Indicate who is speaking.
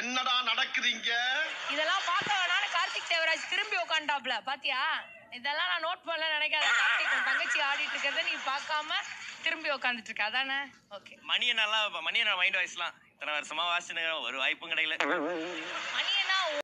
Speaker 1: என்னடா நடக்குது இங்க?
Speaker 2: இதெல்லாம் பார்க்க வேணாம்னு கார்த்திக் தேவராஜ் திரும்பி உட்காந்துட்டாப்ல பாத்தியா? இதெல்லாம் நான் நோட் பண்ணல நினைக்காத. கார்த்திக் தங்கச்சி ஆடிட்டு இருக்கிறத நீ பார்க்காம திரும்பி உட்காந்துட்டு இருக்க. அதானே? ஓகே
Speaker 3: மணியை நல்லா மணியை நான் மைண்ட் வாய்ஸ்லாம் இத்தனை வருஷமா வாசிச்சுன்னு ஒரு வாய்ப்பும் கிடைக்கல.